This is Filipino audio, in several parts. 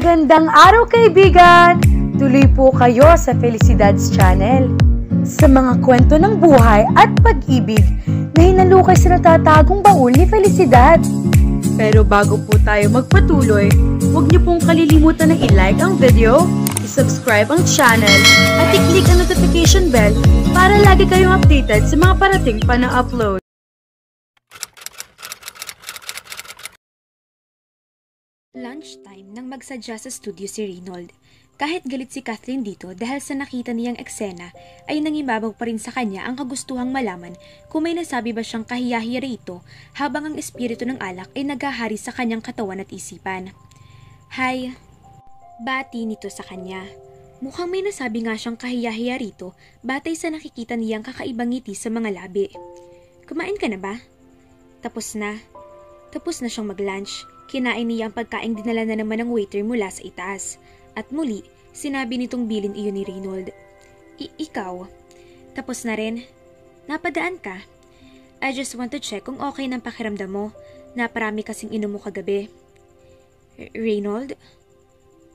Magandang araw kaibigan! Tuloy po kayo sa Felicidad's Channel. Sa mga kwento ng buhay at pag-ibig na hinalukay sa natatagong baul ni Felicidad. Pero bago po tayo magpatuloy, huwag niyo pong kalilimutan na i-like ang video, i-subscribe ang channel, at i-click ang notification bell para lagi kayong updated sa mga parating pa na upload. Lunchtime nang magsadya sa studio si Reynold. Kahit galit si Kathleen dito dahil sa nakita niyang eksena, ay nangibabaw pa rin sa kanya ang kagustuhang malaman kung may nasabi ba siyang kahiyahiya rito habang ang espiritu ng alak ay naghahari sa kanyang katawan at isipan. Hay, bati nito sa kanya. Mukhang may nasabi nga siyang kahiyahiya rito batay sa nakikita niyang kakaibang ngiti sa mga labi. Kumain ka na ba? Tapos na. Tapos na siyang mag-lunch. Kinain niya ang pagkain dinala na naman ng waiter mula sa itaas. At muli, sinabi nitong bilin iyon ni Reynold. I- ikaw? Tapos na rin? Napadaan ka? I just want to check kung okay ng pakiramdam mo. Naparami kasing inom mo kagabi. Reynold?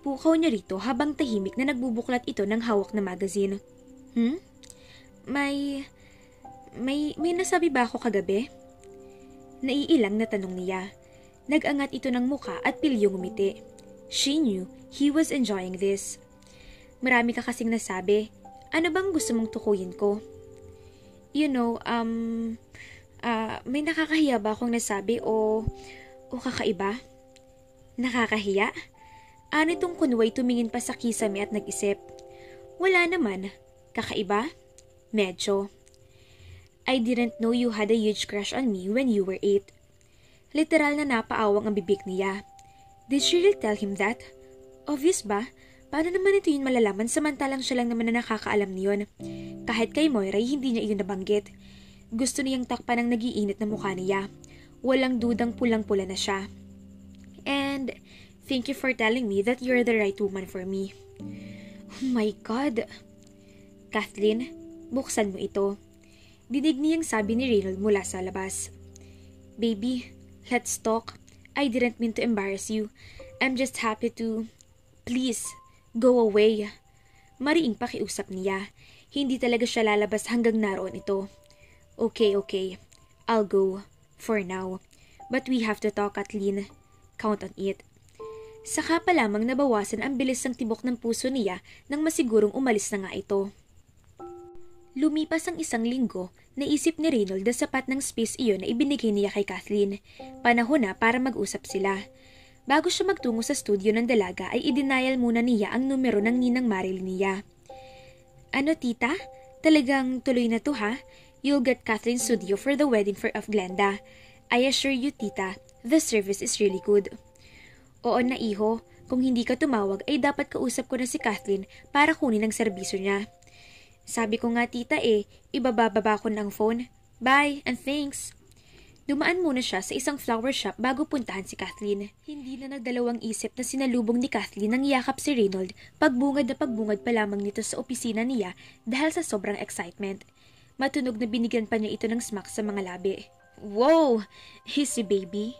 Pukaw niya rito habang tahimik na nagbubuklat ito ng hawak na magazine. Hmm? May... May... May nasabi ba ako kagabi? Naiilang na tanong niya. Nagangat ito ng muka at pilyong umiti. She knew he was enjoying this. Marami ka kasing nasabi. Ano bang gusto mong tukuyin ko? You know, um... Uh, may nakakahiya ba akong nasabi o... o kakaiba? Nakakahiya? Ano itong kunway tumingin pa sa kisame at nag-isip? Wala naman. Kakaiba? Medyo. I didn't know you had a huge crush on me when you were eight. Literal na napaawang ang bibig niya. Did she really tell him that? Obvious ba? Paano naman ito yun malalaman samantalang siya lang naman na nakakaalam niyon? Kahit kay Moira, hindi niya iyon nabanggit. Gusto niyang takpan ang nagiinit na mukha niya. Walang dudang pulang-pula na siya. And thank you for telling me that you're the right woman for me. Oh my God! Kathleen, buksan mo ito. Dinig niyang sabi ni Reynold mula sa labas. Baby, let's talk. I didn't mean to embarrass you. I'm just happy to... Please, go away. Mariing pakiusap niya. Hindi talaga siya lalabas hanggang naroon ito. Okay, okay. I'll go. For now. But we have to talk, Kathleen. Count on it. Saka pa lamang nabawasan ang bilis ng tibok ng puso niya nang masigurong umalis na nga ito. Lumipas ang isang linggo, naisip ni Reynold na sapat ng space iyon na ibinigay niya kay Kathleen. Panahon na para mag-usap sila. Bago siya magtungo sa studio ng dalaga ay idinayal muna niya ang numero ng ninang Marilyn niya. Ano tita? Talagang tuloy na to ha? You'll get Kathleen's studio for the wedding for of Glenda. I assure you tita, the service is really good. Oo na iho, kung hindi ka tumawag ay dapat kausap ko na si Kathleen para kunin ang serbisyo niya. Sabi ko nga tita eh, ibabababa ko ng phone. Bye and thanks. Dumaan muna siya sa isang flower shop bago puntahan si Kathleen. Hindi na nagdalawang isip na sinalubong ni Kathleen ang yakap si Reynold, pagbungad na pagbungad pa lamang nito sa opisina niya dahil sa sobrang excitement. Matunog na binigyan pa niya ito ng smack sa mga labi. Wow! Hissy baby.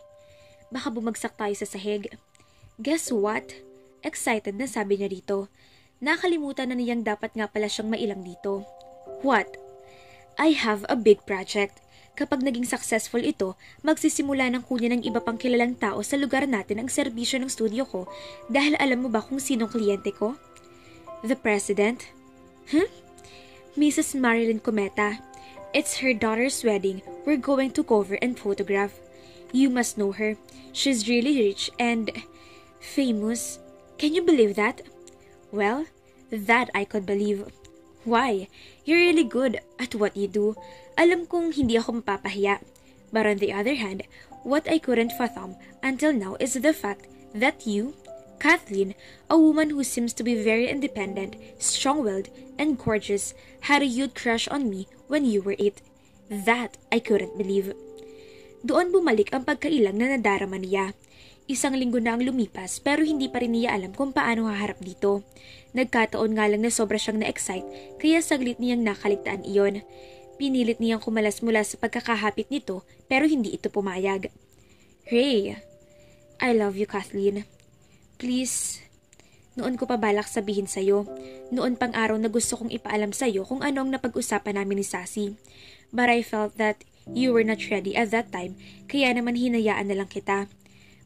Baka bumagsak tayo sa sahig. Guess what? Excited na sabi niya rito. Nakalimutan na niyang dapat nga pala siyang mailang dito. What? I have a big project. Kapag naging successful ito, magsisimula ng kunin ng iba pang kilalang tao sa lugar natin ang serbisyo ng studio ko dahil alam mo ba kung sinong kliyente ko? The President? Huh? Mrs. Marilyn Cometa. It's her daughter's wedding. We're going to cover and photograph. You must know her. She's really rich and famous. Can you believe that? Well, that I could believe. Why? You're really good at what you do. Alam kong hindi ako mapapahiya. But on the other hand, what I couldn't fathom until now is the fact that you, Kathleen, a woman who seems to be very independent, strong-willed, and gorgeous, had a huge crush on me when you were eight. That I couldn't believe. Doon bumalik ang pagkailang na nadarama niya. Isang linggo na ang lumipas pero hindi pa rin niya alam kung paano haharap dito. Nagkataon nga lang na sobra siyang na-excite kaya saglit niyang nakaligtaan iyon. Pinilit niyang kumalas mula sa pagkakahapit nito pero hindi ito pumayag. Ray, I love you Kathleen. Please, Noon ko pa balak sabihin sa'yo. Noon pang araw na gusto kong ipaalam sa'yo kung ano ang napag-usapan namin ni Sassy. But I felt that you were not ready at that time, kaya naman hinayaan na lang kita.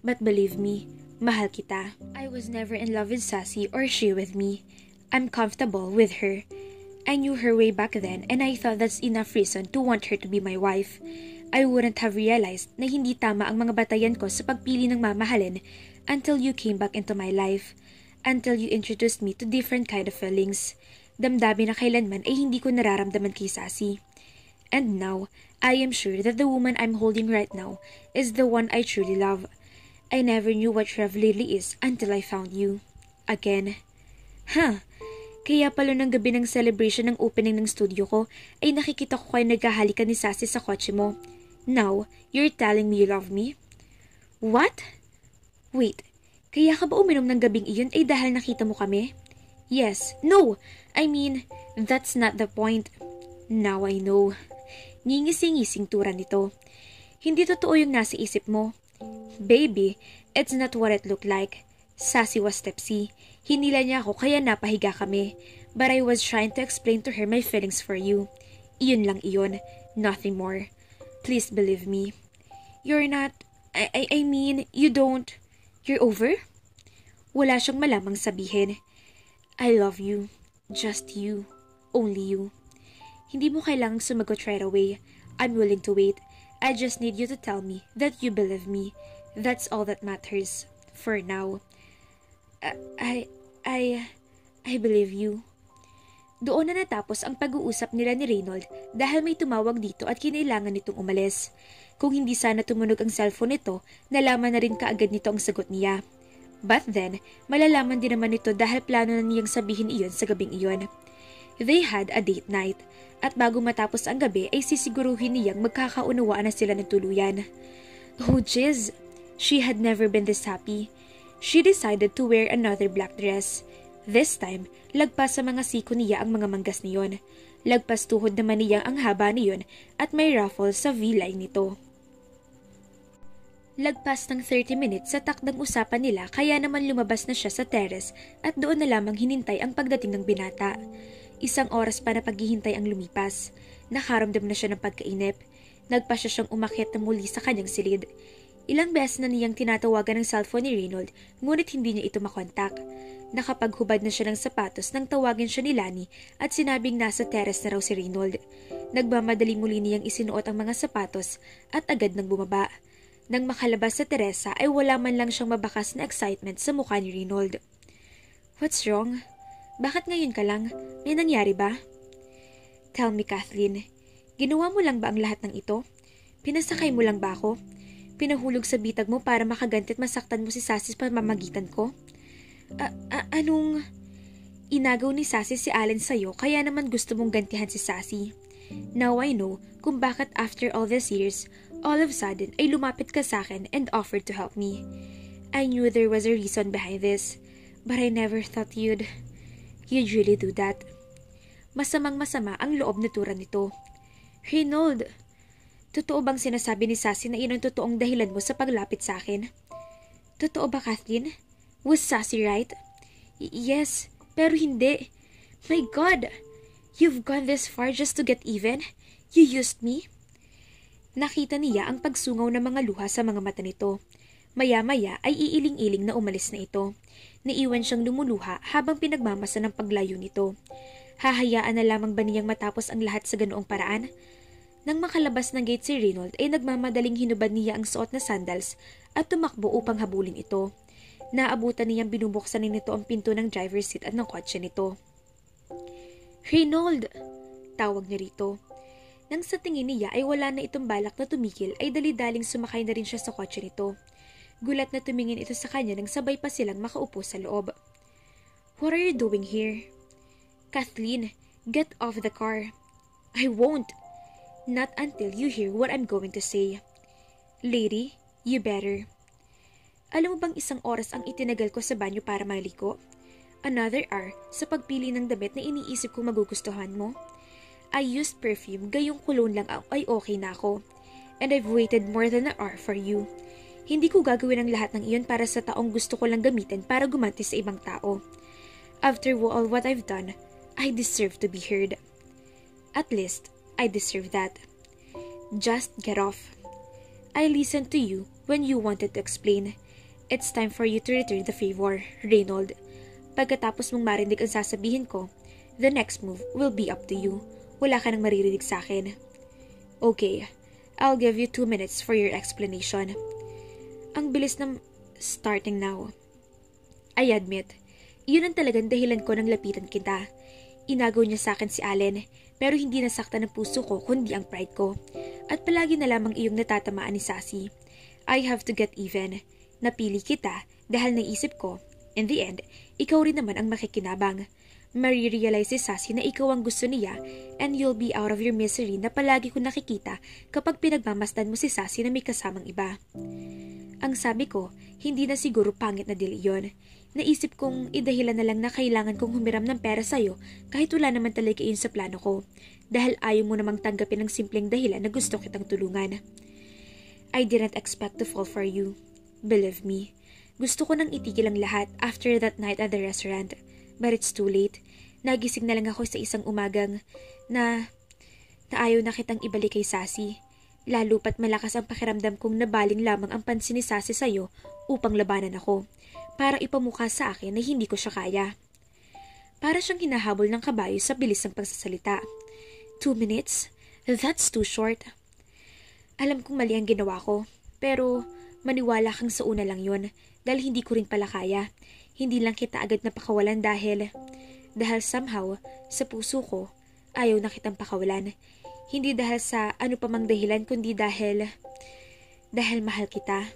But believe me, mahal kita. I was never in love with Sassy or she with me. I'm comfortable with her. I knew her way back then and I thought that's enough reason to want her to be my wife. I wouldn't have realized na hindi tama ang mga batayan ko sa pagpili ng mamahalin until you came back into my life until you introduced me to different kind of feelings. Damdamin na kailanman ay hindi ko nararamdaman kay Sassy. And now, I am sure that the woman I'm holding right now is the one I truly love. I never knew what really is until I found you. Again. Huh. Kaya pala ng gabi ng celebration ng opening ng studio ko, ay nakikita ko kayo nagkahalikan ni Sassy sa kotse mo. Now, you're telling me you love me? What? Wait, kaya ka ba uminom ng gabing iyon ay dahil nakita mo kami? Yes. No! I mean, that's not the point. Now I know. Ngingising-ngising tura nito. Hindi totoo yung nasa isip mo. Baby, it's not what it looked like. Sassy was tipsy. Hinila niya ako kaya napahiga kami. But I was trying to explain to her my feelings for you. Iyon lang iyon. Nothing more. Please believe me. You're not... I, I, I mean, you don't... You're over? Wala siyang malamang sabihin. I love you. Just you. Only you. Hindi mo kailangang sumagot right away. I'm willing to wait. I just need you to tell me that you believe me. That's all that matters. For now. I, I, I believe you. Doon na natapos ang pag-uusap nila ni Reynold dahil may tumawag dito at kinailangan nitong umalis. Kung hindi sana tumunog ang cellphone nito, nalaman na rin kaagad nito ang sagot niya. But then, malalaman din naman nito dahil plano na niyang sabihin iyon sa gabing iyon. They had a date night, at bago matapos ang gabi ay sisiguruhin niyang magkakaunawaan na sila ng tuluyan. Oh jeez, she had never been this happy. She decided to wear another black dress. This time, lagpas sa mga siko niya ang mga manggas niyon. Lagpas tuhod naman niya ang haba niyon at may ruffle sa V-line nito. Lagpas ng 30 minutes sa takdang usapan nila kaya naman lumabas na siya sa terrace at doon na lamang hinintay ang pagdating ng binata. Isang oras pa na paghihintay ang lumipas. Nakaramdam na siya ng pagkainip. Nagpa siya siyang umakyat na muli sa kanyang silid. Ilang beses na niyang tinatawagan ng cellphone ni Reynold ngunit hindi niya ito makontak. Nakapaghubad na siya ng sapatos nang tawagin siya ni Lani at sinabing nasa terrace na raw si Reynold. Nagmamadali muli niyang isinuot ang mga sapatos at agad nang bumaba. Nang makalabas sa Teresa ay wala man lang siyang mabakas na excitement sa mukha ni Reynold. What's wrong? Bakit ngayon ka lang? May nangyari ba? Tell me, Kathleen. Ginawa mo lang ba ang lahat ng ito? Pinasakay mo lang ba ako? Pinahulog sa bitag mo para makaganti at masaktan mo si Sassy sa pamamagitan ko? A- a- anong... Inagaw ni Sassy si Allen sa'yo kaya naman gusto mong gantihan si Sassy. Now I know kung bakit after all these years, all of a sudden ay lumapit ka sa akin and offered to help me. I knew there was a reason behind this, but I never thought you'd... you'd really do that. Masamang masama ang loob na tura nito. Reynold, totoo bang sinasabi ni Sassy na iyon ang totoong dahilan mo sa paglapit sa akin? Totoo ba, Kathleen? Was Sassy right? Yes, pero hindi. My God! You've gone this far just to get even? You used me? Nakita niya ang pagsungaw ng mga luha sa mga mata nito. Maya-maya ay iiling-iling na umalis na ito. Naiwan siyang lumuluha habang pinagmamasa ng paglayo nito. Hahayaan na lamang ba niyang matapos ang lahat sa ganoong paraan? Nang makalabas ng gate si Reynold ay nagmamadaling hinubad niya ang suot na sandals at tumakbo upang habulin ito. Naabutan niyang binubuksan nito ang pinto ng driver's seat at ng kotse nito. Reynold! Tawag niya rito. Nang sa tingin niya ay wala na itong balak na tumigil ay dalidaling sumakay na rin siya sa kotse nito. Gulat na tumingin ito sa kanya nang sabay pa silang makaupo sa loob. What are you doing here? Kathleen, get off the car. I won't. Not until you hear what I'm going to say. Lady, you better. Alam mo bang isang oras ang itinagal ko sa banyo para maliko? Another hour sa pagpili ng damit na iniisip kong magugustuhan mo? I used perfume, gayong kulon lang ay okay na ako. And I've waited more than an hour for you. Hindi ko gagawin ang lahat ng iyon para sa taong gusto ko lang gamitin para gumanti sa ibang tao. After all what I've done, I deserve to be heard. At least, I deserve that. Just get off. I listened to you when you wanted to explain. It's time for you to return the favor, Reynold. Pagkatapos mong marinig ang sasabihin ko, the next move will be up to you. Wala ka nang maririnig sa akin. Okay, I'll give you two minutes for your explanation. Ang bilis ng starting now. I admit, yun ang talagang dahilan ko nang lapitan kita. Inagaw niya sa akin si Allen, pero hindi nasaktan ng puso ko kundi ang pride ko. At palagi na lamang iyong natatamaan ni Sassy. I have to get even. Napili kita dahil naisip ko, in the end, ikaw rin naman ang makikinabang. Marirealize si Sassy na ikaw ang gusto niya and you'll be out of your misery na palagi ko nakikita kapag pinagmamasdan mo si Sassy na may kasamang iba. Ang sabi ko, hindi na siguro pangit na dili yon. Naisip kong idahilan na lang na kailangan kong humiram ng pera sa'yo kahit wala naman talaga yun sa plano ko dahil ayaw mo namang tanggapin ang simpleng dahilan na gusto kitang tulungan. I didn't expect to fall for you. Believe me, gusto ko nang itigil ang lahat after that night at the restaurant. But it's too late. Nagising na lang ako sa isang umagang na, na ayaw na kitang ibalik kay Sassy. Lalo pat malakas ang pakiramdam kong nabaling lamang ang pansin ni Sassy sa'yo upang labanan ako. Para ipamukha sa akin na hindi ko siya kaya. Para siyang hinahabol ng kabayo sa bilis ng pagsasalita. Two minutes? That's too short. Alam kong mali ang ginawa ko, pero maniwala kang sa una lang yon dahil hindi ko rin pala kaya. Hindi lang kita agad napakawalan dahil, dahil somehow, sa puso ko, ayaw na kitang pakawalan. Hindi dahil sa ano pa mang dahilan, kundi dahil, dahil mahal kita.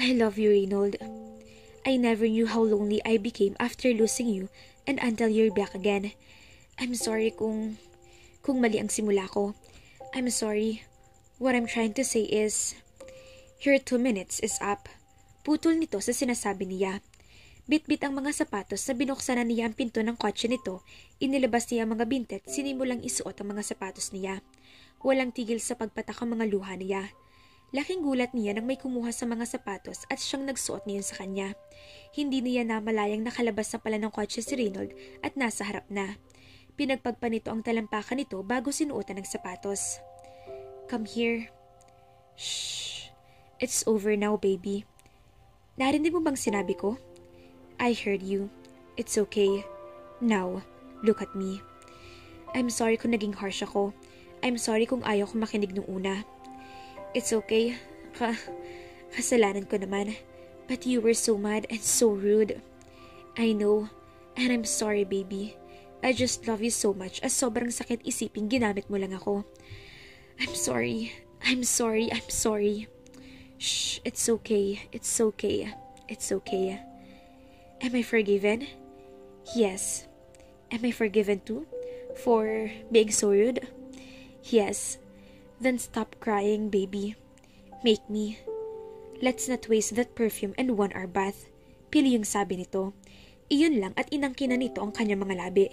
I love you, Reynold. I never knew how lonely I became after losing you and until you're back again. I'm sorry kung, kung mali ang simula ko. I'm sorry. What I'm trying to say is, your two minutes is up. Putol nito sa sinasabi niya. Bitbit ang mga sapatos na binuksan na niya ang pinto ng kotse nito, inilabas niya ang mga bintet, sinimulang isuot ang mga sapatos niya. Walang tigil sa pagpatak ang mga luha niya. Laking gulat niya nang may kumuha sa mga sapatos at siyang nagsuot niyon sa kanya. Hindi niya namalayang nakalabas sa pala ng kotse si Reynold at nasa harap na. Pinagpagpa nito ang talampakan nito bago sinuotan ng sapatos. Come here. Shh. It's over now, baby. Narinig mo bang sinabi ko? I heard you. It's okay. Now, look at me. I'm sorry kung naging harsh ako. I'm sorry kung ayaw ko makinig nung una. It's okay. Ka kasalanan ko naman. But you were so mad and so rude. I know. And I'm sorry, baby. I just love you so much as sobrang sakit isipin ginamit mo lang ako. I'm sorry. I'm sorry. I'm sorry. Shh, it's okay. It's okay. It's okay. Am I forgiven? Yes. Am I forgiven too? For being so rude? Yes. Then stop crying, baby. Make me. Let's not waste that perfume and one our bath. Pili yung sabi nito. Iyon lang at inangkina nito ang kanyang mga labi.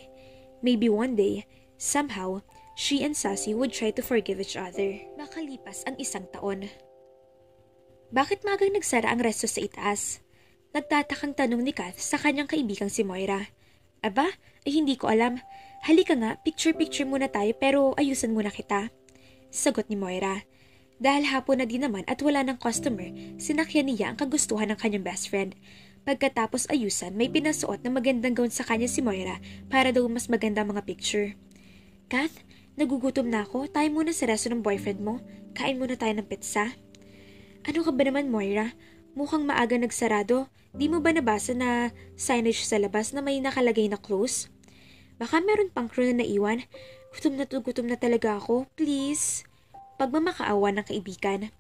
Maybe one day, somehow, she and Sassy would try to forgive each other. Makalipas ang isang taon. Bakit magang nagsara ang resto sa itaas? Nagtatakang tanong ni Kath sa kanyang kaibigang si Moira. Aba, ay hindi ko alam. Halika nga, picture-picture muna tayo pero ayusan muna kita. Sagot ni Moira. Dahil hapon na din naman at wala ng customer, sinakyan niya ang kagustuhan ng kanyang best friend. Pagkatapos ayusan, may pinasuot na magandang gown sa kanya si Moira para daw mas maganda mga picture. Kath, nagugutom na ako. Tayo muna sa resto ng boyfriend mo. Kain muna tayo ng pizza. Ano ka ba naman, Moira? Mukhang maaga nagsarado. Di mo ba nabasa na signage sa labas na may nakalagay na close? Baka meron pang crew na naiwan. Gutom na to, gutom na talaga ako. Please. Pagmamakaawa ng kaibigan.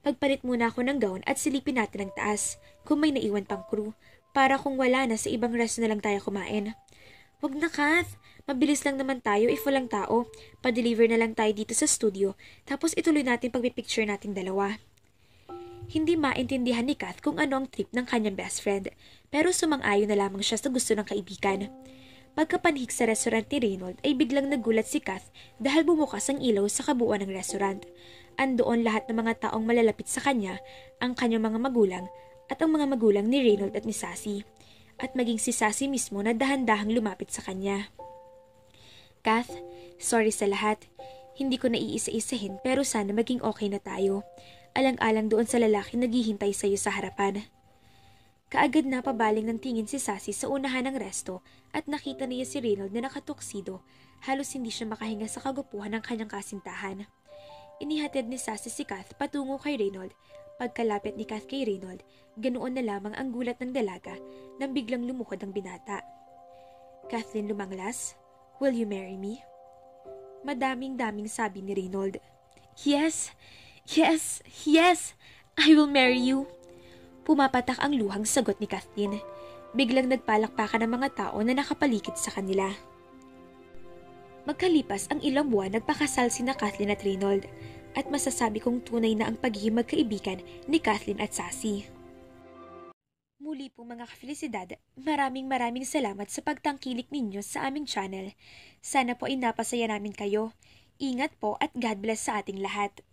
Magpalit muna ako ng gown at silipin natin ang taas kung may naiwan pang crew para kung wala na sa ibang resto na lang tayo kumain. Wag na, Kath. Mabilis lang naman tayo if walang tao. Pa-deliver na lang tayo dito sa studio tapos ituloy natin pagpipicture nating dalawa. Hindi maintindihan ni Kath kung ano ang trip ng kanyang best friend, pero sumang-ayon na lamang siya sa gusto ng kaibigan. Pagkapanhik sa restaurant ni Reynold ay biglang nagulat si Kath dahil bumukas ang ilaw sa kabuuan ng restaurant. Andoon lahat ng mga taong malalapit sa kanya, ang kanyang mga magulang at ang mga magulang ni Reynold at ni Sassy. at maging si Sassy mismo na dahan-dahang lumapit sa kanya. Kath, sorry sa lahat. Hindi ko na iisa-isahin pero sana maging okay na tayo. Alang-alang doon sa lalaki naghihintay sa'yo sa harapan. Kaagad na pabaling ng tingin si Sassy sa unahan ng resto at nakita niya si Reynold na nakatuksido. Halos hindi siya makahinga sa kagupuhan ng kanyang kasintahan. Inihatid ni Sassy si Kath patungo kay Reynold. Pagkalapit ni Kath kay Reynold, ganoon na lamang ang gulat ng dalaga nang biglang lumuhod ang binata. Kathleen lumanglas, Will you marry me? Madaming-daming sabi ni Reynold. Yes, yes, yes, I will marry you. Pumapatak ang luhang sagot ni Kathleen. Biglang nagpalakpakan ng mga tao na nakapalikid sa kanila. Magkalipas ang ilang buwan nagpakasal sina Kathleen at Reynold at masasabi kong tunay na ang pagiging magkaibigan ni Kathleen at Sassy. Muli po mga kafelisidad, maraming maraming salamat sa pagtangkilik ninyo sa aming channel. Sana po ay napasaya namin kayo. Ingat po at God bless sa ating lahat.